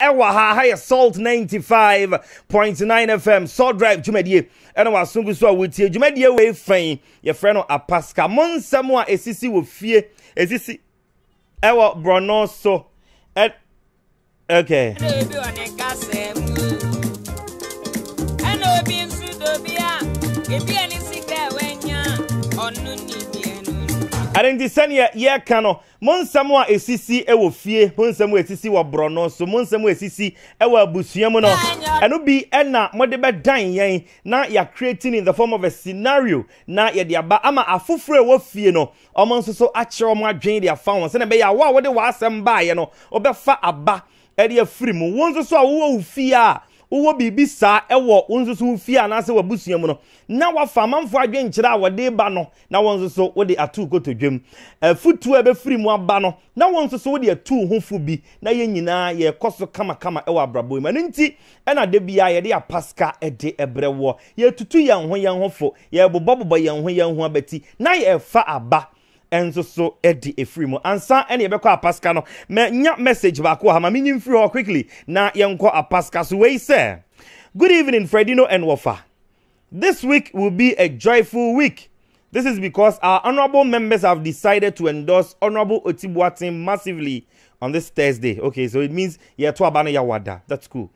ɛwɔ ha ha yɛ salt 95.9 fm salt drive dwumadie ɛna waso bi so a wotie dwumadie wei fɛn yɛfrɛ no apaska mo nsɛm a ɛsisi wɔ fie ɛsisi ɛwɔ borɔno so ɛ okay. ɛne nti sɛneɛ yɛka no Mo nsɛm a esisi wɔ fie, mo nsɛm a esisi wɔ borɔno so, mo nsɛm a esisi wɔ abusua mu no, ɛno bi na mode bɛdan yɛn na yɛacreating in the form of a scenario na yɛde aba ama afoforo a ɛwɔ fie no, wɔn nso so akyerɛ wɔn adwene de afa ho sɛnea ɛbɛyɛ a wo a wode w'asɛm baeɛ no, wobɛfa aba de afiri mu. Wo nso so a wowɔ wo fie a wowɔ biribi saa wɔ wo nso so wo fie anaasɛ w'abusua mu no na wafa amanfoɔ adwenkyerɛ a wɔde ba no na wo nso so wode ato kotodwam afotuo a ɛbɛfiri mu aba no na wo nso so wode atu ho fo bi na yɛn nyinaa yɛkɔ so kamakama wɔ abrabɔ yi mu ɛno nti ɛna da biara yɛde apaska de ɛbrɛ woɔ yɛtutu yɛn ho yɛn ho fo yɛbobɔbobɔ yɛn ho yɛn ho abati na yɛfa aba nso so de afiri mu ansa na yɛbɛkɔ apaska no manya message baako wɔ ha ma menyi mfiri hɔ quickly na yɛnkɔ apaska so wei sɛ good evening fredino and wɔfa this week will be a joyful week This is because our honorable members have decided to endorse Honorable Otibuatin massively on this Thursday. Okay, so it means Yetuabano Yawada. That's cool.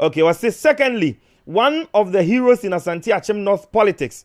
Okay, well, say secondly, one of the heroes in Asante Achim North politics,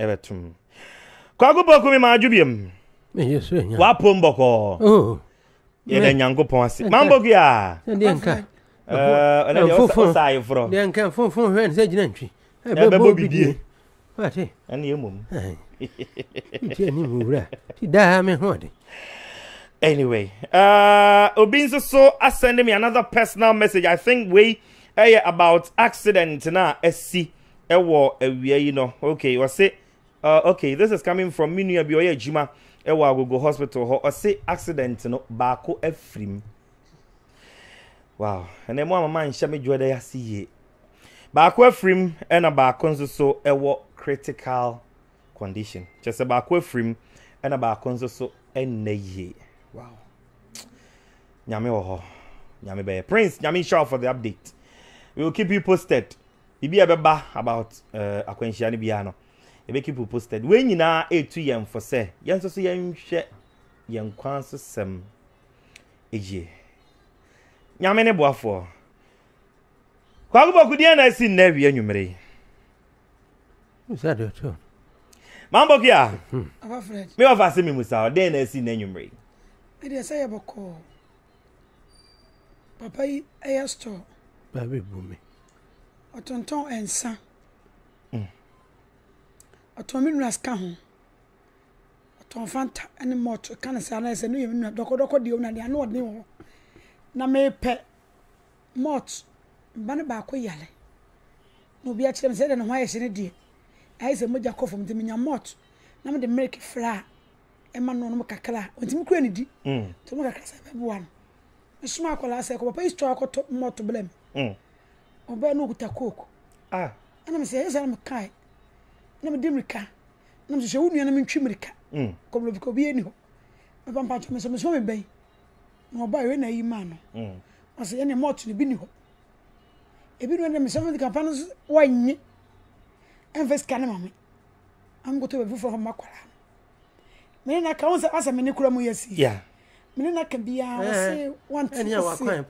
ɛbɛtom kwaku poku me maadwo biam wapom bɔkɔɔ oh. yɛda nyankopɔn ase mamboku a ɔsayeforɔ ɛbɛbɔ bibie ɛne ɛmom daa me ho ɔde anyway uh, obi nso so asɛnde me another personal message i think wei ɛyɛ about accident na asi uh, ɛwɔ awia yi no okay ɔse uh, okay this is coming from me nua bi ɔyɛ adwuma ɛwɔ agogo hospital hɔ ɔse accident no baako afirim wow ɛnna mu amama nhyɛ me dwoɔ dɛ ase yie baako afirim ɛna baako nso so ɛwɔ critical condition kyɛ sɛ baako afirim ɛna baako nso so ɛnna yie wow nyame wɔ hɔ nyame bɛyɛ prince nyame nhyɛ for the update we will keep you posted Biribi a ɛbɛba about uh, akwanhyia no biara no, yɛbɛkeep you posted. Wei nyinaa ɛtu yɛn fo sɛ yɛn nso so yɛnhwɛ yɛn kwan so sɛm yie. Nyame ne boafoɔ. Kwakuboku deɛ na asi nnɛ awie anwummere yi. Mambo kia. Hmm. Me wafa ase me musa, deɛ na asi nnɛ anwummere yi. Ɛdeɛ sɛ yɛbɛkɔɔ. Papa yi yɛ store. Baabi bu me. Ɔtontɔn nsa. Mm. Ɔtɔn me nua sika ho. Ɔtɔn fanta ne malt ka ne saa na ɛsɛ no yɛ me nua dɔkɔdɔkɔ deɛ na deɛ ano ɔden wɔ. Na mepɛ malt mba no baako yale. Na obi akyerɛ me sɛ deɛ ne ho ayɛ hyɛ ne deɛ. Ayɛ sɛ mogya kɔ fam nti menya malt na mede milk fra a. ɛma no ɔnom kakra a ɔntumi kura ne di nti ɔnom kakra sɛ ɛbɛboa no mesoma akwadaa sɛ kɔ papa yi store akɔtɔ mmɔto blɛ me ɔbɛɛ no ɔkuta coke ɛna mesɛ ɛyɛ sɛ na mekae na mede mmirika na mesɛ wo nua no mentwi mmirika kɔblɔ bika obi ɛni hɔ mepampa kyɛ mesɛ mesoma mebɛn na ɔba ɛwɛ na ayi maa no ɔsɛ yɛne mmɔto no bi ni hɔ ebi no ɛna mesɛ no de kapa no so wɔnye ɛmfa sika no ma me ankoto baabi foforɔ hɔ mma kwaraa no me ne no aka wohu sɛ asɛ me ne kura mu yɛ si me ne no aka biara wɔ se eh, wante aseɛ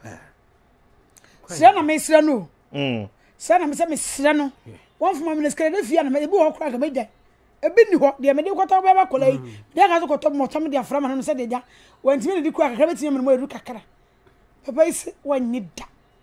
serɛ na mesrɛ no o mm. serɛ na mesɛ mesrɛ no wɔmfoma me no sikara dɛ fie anama ebi wɔ hɔ koraa ka mɛgyae ebi ni hɔ deɛ mede kɔtɔ bɛba kɔla yi mm. deɛ nka so kɔtɔ mmɔtɔ mede afra ma no sɛ deɛ gya wɔntumi ne de kura kakra bɛtumi amene mu ɛdu kakra papa yi se wɔnye da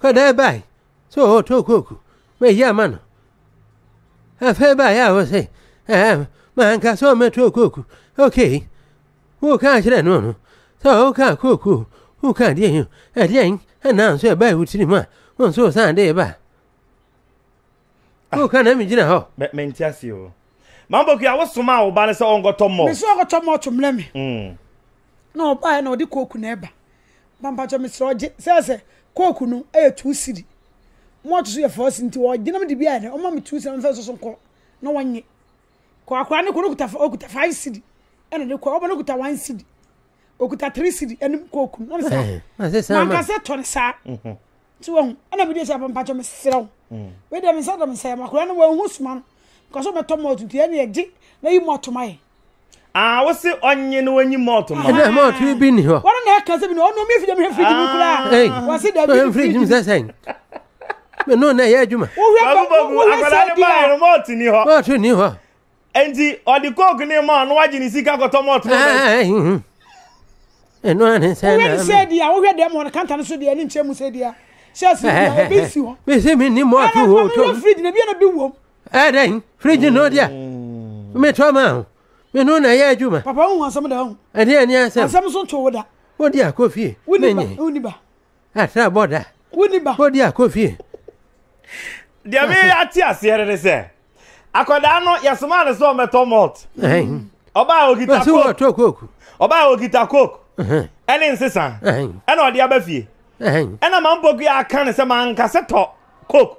Kɔ dɛ bae sɛ ɔretɔ kooku ma eyi ama no. Afei bae a ɔse ɛɛ manka sɛ ɔmɛtɔ kooku. Okay, wokaa kyerɛ no no sɛ wokaa kooku o, wokaa deɛ o, ɛdeɛn ɛna nso ɛbae wo tirim a wo nso wosan de ba? Woka na megyina hɔ. Mɛ mɛ nti ase o. Mambokuya wo soma wo ba no sɛ ɔnkɔtɔ malt. Mese ɔnkɔtɔ malt mmrɛ me. Mm. Na ɔbaeɛ na ɔde coke na ɛba. Ba mpakyɛ mesrɛ ɔgye sɛsɛ coke no ɛyɛ two cedi. Malt so yɛ four cedi nti ɔgye na mede bi ayɛ dɛ ɔma me two cedi na mefɛ so so nkɔ na wɔnye. Kɔ akora ne kɔ no kuta okuta five cedi ɛna ne kɔ ɔba no kuta one cedi. Okuta three cedi ɛne coke no. Na mesɛ na sɛ sɛ ma. Mankasɛ tɔ ne saa. Mhm. Ti wɔn ɛna mede sɛ ba mpakyɛ mesrɛ wo. Mm. Wei deɛ mesɛ dɛ mesɛ makora no wɔn ho suma no. Kɔ so mɛtɔ malt nti ɛne ɛgye na yi malt ma yɛ. Ah, wo se ɔnye no wɔnyi malt ma. Ɛnna malt bi ni hɔ. Wɔn na ɛka sɛ bi na ɔno mi fi dɛm hwɛ firi mi kura. Wɔsi dɛm bi firi mi sɛ sɛn. Mɛ no na ɛyɛ adwuma. Wohwɛ bɔ wohwɛ sɛ di a. Malt ni hɔ. Malt ni hɔ. Nti ɔde kooku ne ma ɔno wagye ne sika kɔtɔ malt no bɛ. Ɛno a ne sɛ na. Wohwɛ ne sɛ di a wohwɛ dɛm wɔn kanta no so deɛ ne nkyɛn mu sɛ di a. Sɛ si bi a ebi si hɔ. Mɛ sɛ mi ni malt wɔ o tɔ. Ɛnna mi firi di na ebi yɛ na bi wɔ mu. ɛyɛ dɛ firigye no deɛ mm. metɔ ma ho meno na ɛyɛ adwuma papa wohu asɛm da ho ɛne ɛne asɛm asɛm so nto wo da wode akɔ fie menye woni ba atra bɔda woni ba wode akɔ fie deɛ meyɛate aseɛ no ne sɛ akwadaa no yɛsomaa no sɛ ɔmɛtɔ malt ɔbaa ɔkita coke ɔbaa ɔkita coke ɛne nsesa ɛna ɔde aba fie ɛna mampɔkua aka ne sɛ mankasɛ tɔ coke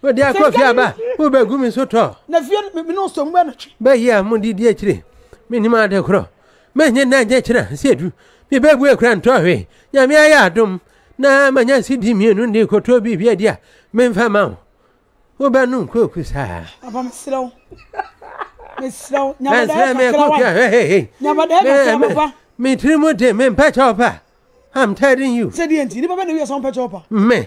Wode akɔ fie aba, wobɛgu me so tɔ. Na fie no, me ne ɔsɔ mu anatwe. Bɛyi a mo didi akyire, menim ade korɔ. Mɛnyɛ nna nyɛ kyerɛ sɛ edu, mebɛbu akura ntɔ hwee. Nyame ayɛ adom na manya sidi mmienu de kɔtɔ biribi adi a, memfa ma wo. Wobɛnom kooku saa? Papa, mesrɛ wo. Mesrɛ wo, nyabadaeɛ kakra wa. Nyabadaeɛ kakra, papa. Me tiri mu de, mempɛ kyɛw pa. I'm telling you. Sɛ deɛ nti, nipa bɛ na ewia sɛ ɔmpɛ kyɛw pa. Me.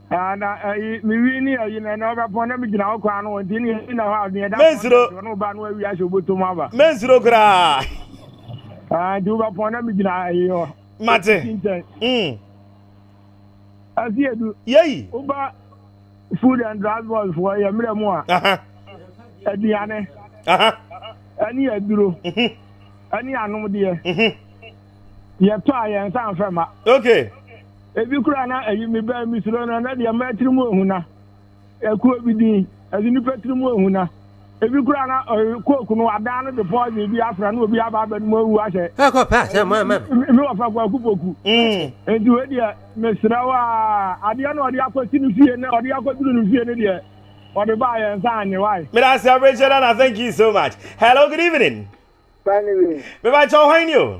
Na ayi, me wi ne ayi na ɛnɛ ɔbɛpɔn na megyina wo kwan no nti ne ɛgyina hɔ a ne ɛda Mensuro. pɔn ne wo ba no awi ahyɛ wobɛtɔ mu aba. Mensuro koraa. Ah, nti wobɛpɔn na megyina ayi hɔ. Mate. Ɛsi nkyɛn. Mm. Asi edu. Yei. Woba food and transport foɔ yɛ mmerɛ mu a, Aha. aduane Aha. ɛne aduro Mhm. ɛne anomdeɛ Mhm. yɛtɔ a yɛn nsa mfɛ ma. Okay. Ebi koraa na ɛyi me bɛn me suro no na deɛ mɛ tiri mu ehuna. Ɛkuo bi din ɛdi nipa tiri mu ehuna. Ebi koraa na kook no adan no de poison bi afra na obi aba abɛn mu awu ahyɛ. Ɛkɔ pa sɛ mo ama me. Me wɔ fa kwa kupoku. Enti wei deɛ mesrɛ wo a adeɛ na ɔde akɔ si no fie na ɔde akɔ duru no fie no deɛ ɔde ba yɛn nsa anye wae. Me da se abrechɛ na na thank you so much. Hello good evening. By the way. Me ba chɔ hwan ni o.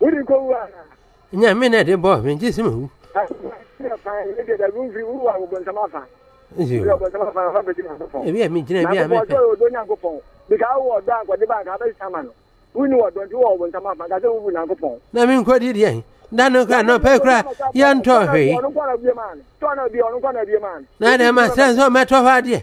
Wode kɔwu anaa? Nyame na ɛde bɔɔ me gye sɛ mawu. Ebi a megyina bi a mepɛ. Na menkɔdi deɛn? Da no kora nɔpɛ kora yɛntɔ hwee. Na deɛ masrɛ nso mɛtɔ hɔ adeɛ.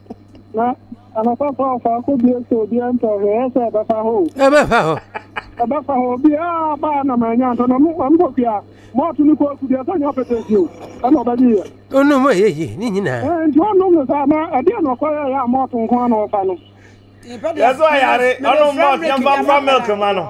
Na anɔpafo a ɔfaako bie sɛ obiara ntɔ hwɛ yɛ sɛ ɛbɛfa hɔ o. Ɛbɛfa hɔ. Ɛbɛfa hɔ obiara baa na ma anya ntɔ na mo mo kɔkua mɔɔto ne kooku deɛ sɛ nyɛ ɔpɛtɛsi o ɛna ɔbɛgye yɛ. Onom ɛyɛ yie ne nyinaa. Ɛɛ nti ɔnom no saa na ɛdeɛ na ɔkɔ yɛ yɛ a mɔɔto nko ara na ɔfa no. Yɛ sɛ ɔyare ɔnom mɔɔto yɛmfa mfa milk ma no.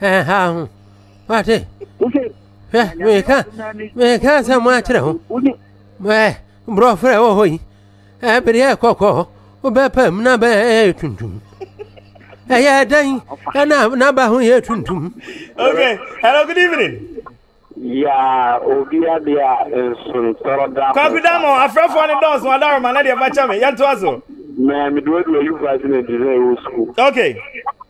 ɛha ho wate hwɛ meka meka sɛ mo akyerɛ ho mɛ borɔfo ɛwɔ hɔ yi ɛbere yɛ kɔkɔɔ wobɛpɛ mu na bɛyɛ ɛyɛ tuntum ɛyɛ dan ɛna naba ho yɛ tuntum okay hello good evening ya obiara de a nsontɔrɔ da kwaku da mo afrɛfoɔ ne dɔɔso adaroma na deɛ fa kyɛ me yɛntoa so mɛ meduadua yufa se na ɛdi sɛ ɛwɔ sukuu okay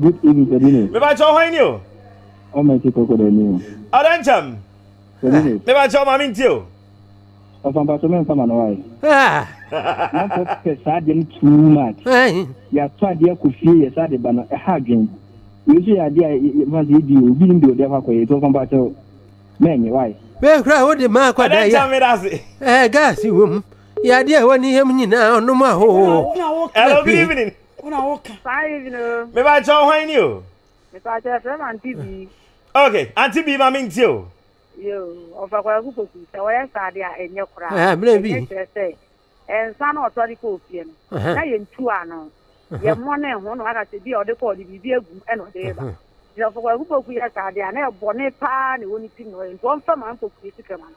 Good evening, Sabine. Me ba cho hwan ni o? Oh, my sister ko dani o. Ada ncham. Sabine. Me ba cho ma me nti o. Ofa mpa cho me nfa ma no wai. Na ko pe sa dem too much. Ya to ade akɔ fie yɛ sa de ba no ɛha adwen. Wei so yɛ ade a ma se di o bi nim de ode akɔ akɔ yɛ to ofa mpa cho. Me nye wai. Wei kra wo de ma akɔ da yɛ. Eh, gas wom. Ya de a wani hem nyina onom aho. Hello, good evening. Wo na wo ka. Fine evening o. Me ba kyɛ ɔhwan ni o. Me pa kyɛ fɛ ma nti bi. Okay, anti bi ma me nti o. Yo, ɔfa kwa ku kosi sɛ wɔyɛ saa de a ɛnyɛ kora. Ɛnyɛ kyerɛ sɛ ɛnsa na ɔtɔ de kɔɔ fie no. Na yɛ ntu ano. Yɛ mmɔ ne ho na waka sɛ bi a ɔde kɔɔ de biribi agum ɛna ɔde reba. Nti ɔfa kwa ku poku yɛ saa de a na ɛbɔ ne paa na ɛwɔ ne tirim na ɔyɛ nti ɔmfa ma mpoku yɛ sika ma no.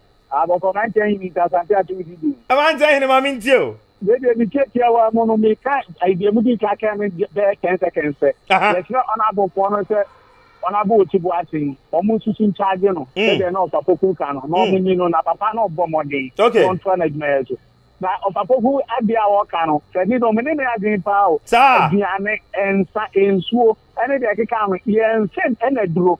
Abɔfra Mankyɛ Hene Nti Asante Ate Wo Di Din. Mankyɛ Hene ma me ntie o. Me deɛ me tie tiawa mu no me ka ayi deɛ mo di ka kɛn no bɛyɛ ten seconds pɛ. Yɛ kyerɛ wɔn abɔfoɔ no sɛ wɔn abɔ otibo ase yi wɔn nsusu nkyagye no sɛdeɛ na ɔfa poku ka no na wɔn nyi no na papa no bɔ mɔden sɛ wɔn ntoa no adwuma yɛ so na ɔfa poku adeɛ a ɔka no sɛ ne deɛ wɔn ne ne adwene paa o aduane nsa nsuo ɛne deɛ ɛkeka no yɛn nsen ɛna duro.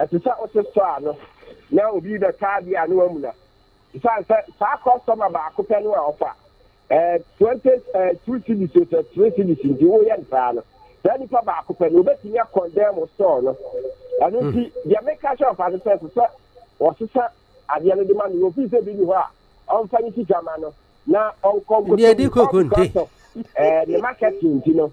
Ɛte sɛ wote store no na obi rebɛtɔ adeɛ a na wamuna esiane sɛ saa customer baako pɛ no a ɔfa twenty two cedis o sɛ three cedis nti woyɛ no saa no. Saa nipa baako pɛ no obetumi a condemn wo store no. Ɛno nti deɛ meka kyerɛ ɔfa ne sɛ ɛsɛ sɛ ɔsesa adeɛ no de ma no. Ofi sɛ bi ni hɔ a ɔmfa ne sika ma no na ɔnkɔ nkoto because of ne marketing nti no.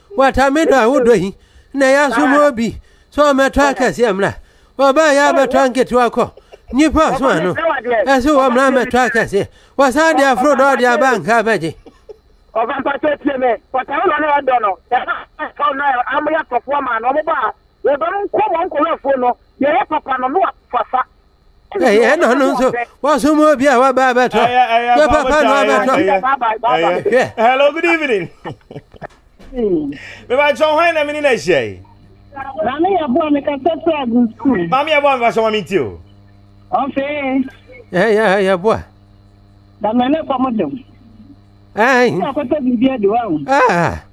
Wɔtaa me dɔ a wo dɔ hi na ɛyɛ aso ma obi sɛ ɔmmɛtɔ akɛseɛ mmra. Ɔbaa yi abɛtɔ nketewa kɔ nnipa ɔso ano. Ɛse wɔmmra mmɛtɔ akɛseɛ. Wɔsan de aforo dɔ ɔde aba nka abɛgye. Ɔfa mpakyɛ tie me. Wɔtaa wo dɔ na ɛyɛ dɔ no. Ɛba ɛka wo na amoyɛ tɔfoɔ ma no. Ɔmo ba a, wɔbɛm kɔ wɔn nkɔwɛ afuo no. Deɛ ɛyɛ papa no na wafa fa. ɛyɛ na ɔno nso wɔsom obi a waba abɛtɔ yɛ papa no abɛtɔ hwɛ hello good evening mebakyɛ hwan na mene no ahyia yi maame yɛ boa mekasa sɛ agu skul maame yɛ boa mebakyɛ ma menti o ɔfee yɛ boa dama ne kɔm dom akɔtɔ biribi adi wa ho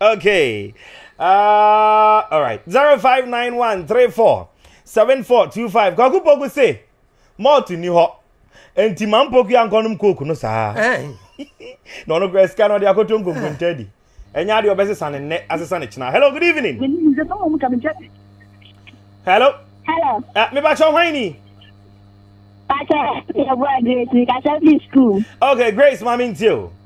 Okay. Uh, all right. 0591347425. Kwaku Poku se, malt ni hɔ. Enti ma mpoku ya nkɔnom coke no saa. Eh. Na ɔno kura sika no de akoto nkonkonta di. Ɛnyɛ adeɛ ɔbɛsesa ne nnɛ asesa ne kyena. Hello, good evening. Hello. Hello. Uh, eh, me ba chọ hwan ni? Pacha, your boy Grace, we can send you school. Okay, Grace, mommy, too.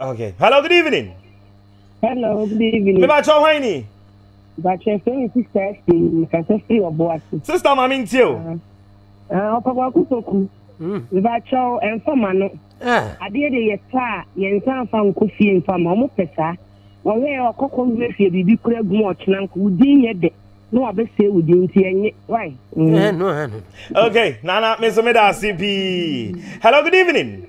Okay. Hello, good evening. Hello, good evening. Me bacho hwan ni? Bacho so ni sister si me ka so free obo ase. Sister ma me ntie o. Ah, opa kwa kupoku. Mm. Me bacho enfa ma no. Eh. Ade de ye pa, ye nsa nfa nko fie nfa ma omo pesa. Wo he okoko wie fie bibi kura gu mo ochena nko wudin ye de. No wa be se wudin ti enye. Why? Mm. Eh, no, eh, no. Okay, nana me so me da ase bi. Hello, good evening.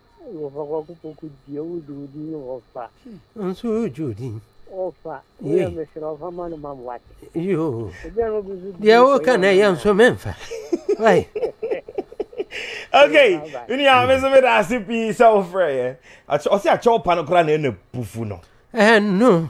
Wɔfa kɔ akokɔ kɔ die wo gye wo din wɔfa. Nso wo gye wo din. Wɔfa wo yɛ mesrɛ ɔfa ma no ma mo wate. Yoo deɛ wo ka na ɛyɛ nso me nfa. Wai. Okay, ini a me so me da ase pii sɛ wo frɛ yɛ. Ɔsɛ akyɛw pa no kora na ɛna pufu no. Eh no.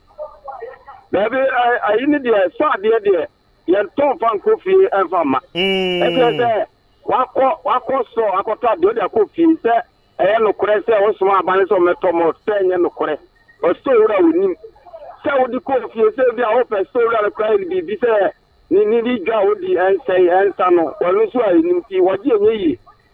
Dabi, ayi ne deɛ sɔ adeɛ deɛ yɛn tɔn fa nkɔ fie ɛnfa ma. Ɛkyerɛ mm. sɛ wakɔ wakɔ sɔ akɔtɔ adeɛ ɔde akɔ fie sɛ ɛyɛ nokorɛ sɛ ɔsoma abane sɛ ɔmɛtɔ mɔ sɛ ɛnyɛ nokorɛ ɔsɔ owura onim sɛ wode kɔ fie sɛ bi a wopɛ sɛ owura no koraa yɛ biribi sɛ ne ne di dwa a wodi ɛnsɛe ɛnsa no ɔno nso a ɛnim ti wɔgye ɛnyɛ yie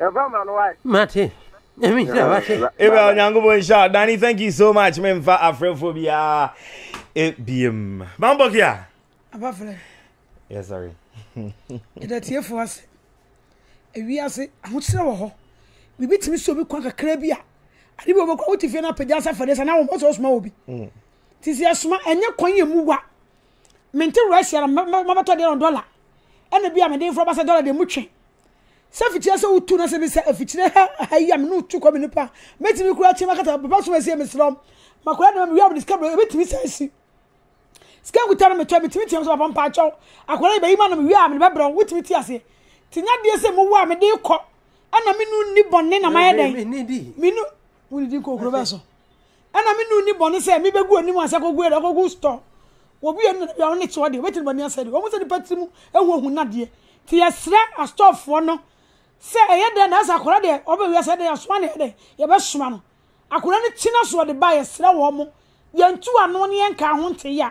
Ɛfa ma no wae. Mate. Nyame nhyira wate. Ewura Onyankopɔn nhyira wo. Danny thank you so much me mfa afrɛfoɔ biara e biem. Bambɔ kia. Aba frɛ. Yes sorry. Yɛda tiefoɔ ase. Ewiase ahokyerɛ wɔ hɔ. Biribi tumi sɔ obi kwan kakra bi a ade bi wɔbɛkɔ wote fie no apagya nsa fɛdeɛ sa na wɔmmɔ sɛ wosoma wɔ bi. Nti sɛ yɛsoma ɛnyɛ kwan yɛ mu wa. mente Russia na mabɛtɔ deɛ no dɔla ɛna bi a mede mfrɛ ba sɛ dɔla deɛ mutwe sɛ fikyire sɛ wotu na sɛ bi sɛ afikyire ha ha yi a mene wotu kɔ me nipa mɛtumi kura kyi makata papa so mɛsie mesrɛ makora ne ma mewia mede sika brɛ ɛbɛtumi sɛ asi sika nkuta no metɔ metumi tiam sɛ papa mpaakyɛw akora yɛbɛyi ma no mewia a mede bɛbrɛ wotumi ti aseɛ nti nya deɛ sɛ mowɔ a mede kɔ ɛna menu nni bɔne na mayɛ dɛn menu wodidi nkokoro bɛɛ so Ɛna me nu nni bɔne sɛ me bɛ gu anim ansa kɔ gu ɛdɛ kɔ gu stɔ wɔ bi ɛnu bia ɔne kyewa deɛ ɔbɛ tiri bɔne asɛ deɛ ɔmo sɛ nipa tiri mu ehu ehu nadeɛ ti yɛ srɛ astɔfoɔ no sɛ ɛyɛ dɛ na ɛsɛ akora deɛ ɔbɛ wia sɛ ɛdɛ yɛ soma ne ɛdɛ yɛ bɛ soma no akora ne kyina so ɔde ba yɛ srɛ wɔ ɔmo yɛ ntu ano ne yɛ nka aho nte ya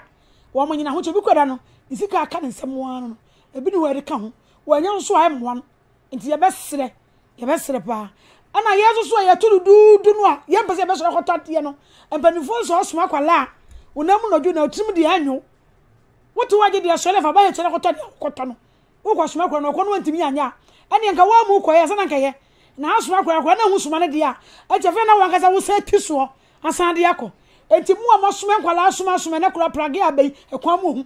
wɔ ɔmo nyina ho kyɛ bi kɔ ɛda no ne sika aka ne nsɛm wɔn ano no ebi ne hɔ ɛde ka ho wɔ ɛnyɛ nso a ɛmoa no. nti yɛbɛserɛ yɛbɛserɛ paa ɛna yɛn nso so a yɛto duduudu no a yɛmpɛ sɛ yɛbɛsɔre akɔtɔ adeɛ no mpanimfoɔ nso ɔsoma akwadaa a wonam mu nɔdwo na ɔtirim deɛ anwo wote hɔ agye deɛ sɔre afa bayɛ kyerɛ kɔtɔ deɛ wokɔtɔ no wokɔ soma akwadaa no ɔkɔ no antumi anyɛ a ɛneɛ nka woa mu kɔɛ sɛ na nkɛyɛ na asoma akwadaa akwadaa no ahu soma no deɛ a ɛkyɛ fɛ na wankasa wo sɛ ti soɔ asan de akɔ enti mu a mɔsoma nkwadaa asoma asoma ne kora prage abɛyi ɛkwan mu ohu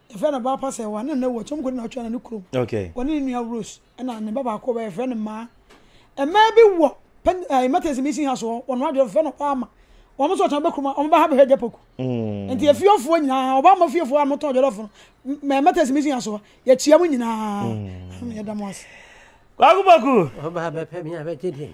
Yɛfrɛ no Bawpa Serwaa. Na nnɛ Watsom Kwadu na ɔtwɛn no ne kurom. Ɔne ne nua Rose ɛna ne ba baako ɔbɛyɛ yɛfrɛ no Maa. Mmaa bi wɔ Pen ɛɛ eh, Martins Mission House hɔ wɔn adwene wɔfrɛ no Ɔbaama. Wɔn nso ɔtɔn bɛ kurom wɔn ba ha bɛhwɛ gya poku. Mm. Nti efiefoɔ nyinaa Ɔbaama fiefoɔ a wɔtɔn jɔlɔfo no Martins Mission House hɔ yɛkyia mu nyinaa. Mm. Yɛda mo ase. Kwaku Boku. Ɔba abɛpɛ mi abɛgye din.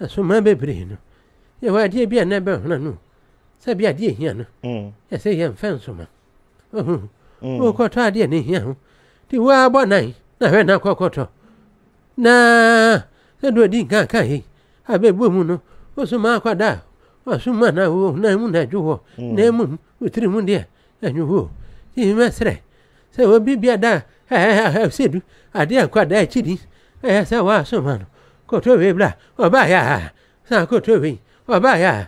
Nsoromma bebree no yɛ hɔ adeɛ bi a na ɛbɛhono ano sɛ bi adeɛ hia no. Mm. Ɛsɛ yɛ mfɛ nsoromma. Ohu. Mm. Wokɔtɔ adeɛ ne hia ho. Ti woa bɔ nan na hwɛ na kɔkɔtɔ. Na sɛ do adi nka ka hei. Abɛbɔ mu no wosoma akɔda a wasoma na wonan mu na adwo hɔ. Mm. Na mmom wotiri mu deɛ ɛnwo hɔ. Ti mɛsrɛ Sɛ wo bi bia da a ɛ ɛ ɛ sɛ du a deɛ nkɔ da akyi di ɛ ɛ sɛ wa so ma no kɔ to wei bla ɔ ba ya a san kɔ to wei ɔ ba ya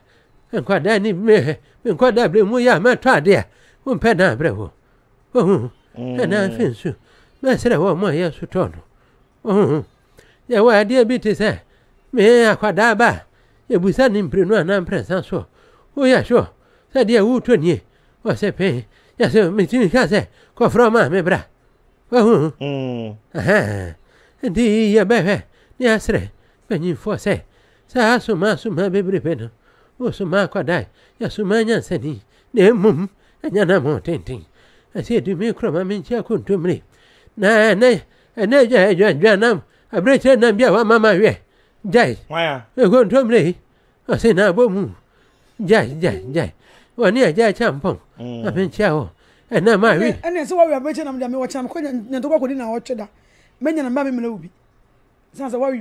a nkɔ da ni me hɛ me nkɔ da bre mu ya mɛ tɔ a deɛ wo mpɛ na bre wo o hu ɛ na fi nsu mɛ srɛ wɔ mo a yɛ so tɔ no Oho. Yɛwɔ adeɛ bi te sɛ me akwadaa ba a, yɛbusa no mprenu anaa mprɛnsa so, Woyɛ sure sɛ deɛ woretɔ nie? Ɔse pee. Yɛse metumi ka sɛ, Kɔfrɛ wo maame bra. Wahu? Ahaa. Enti yɛbɛhwɛ na yɛasrɛ mpanyimfoɔ sɛ, saa asomaasoma bebrebe no, wosoma akwadaa, yɛsoma anyansani, na mmom ɛnyɛ anammɔn tenten. Ɛsɛ yɛdi me korɔ ma menkyia kontommire. Na ɛnnɛ Ɛnna egyae adwaadwaanam abirekyie nam bi a wama ma aweɛ. Gyae. Hwan a? Nkontommire yi. Ɔse na abɔ mu. Gyae, gyae, gyae. Wɔne agya kyampɔn. Mm. Afe nkyia hɔ. Ɛnna ma awi. Ɛnna ɛsɛ wɔawe abirekyie nam deɛ mewɔ kyena mekɔ nyantokɔ akɔdi na ɔtwe da. Mɛnya na mba me mmerɛ wo bi. Sane sɛ wɔawi.